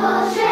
Apple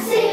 see.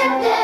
В